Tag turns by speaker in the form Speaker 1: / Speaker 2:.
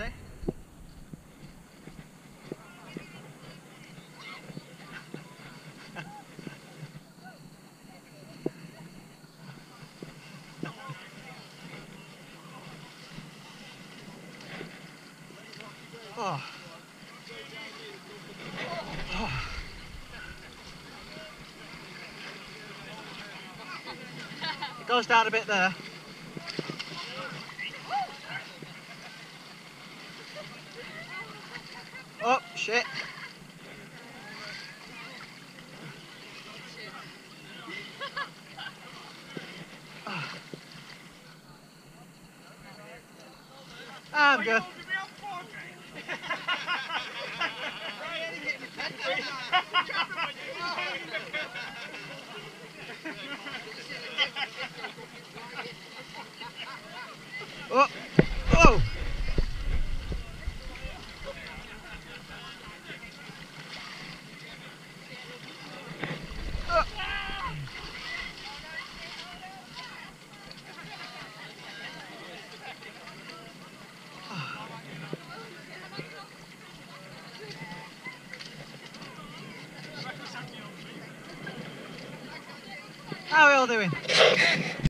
Speaker 1: eh? oh. Oh. It goes down a bit there. Oh, shit. Ah, I'm good. Oh, oh. How are we all doing?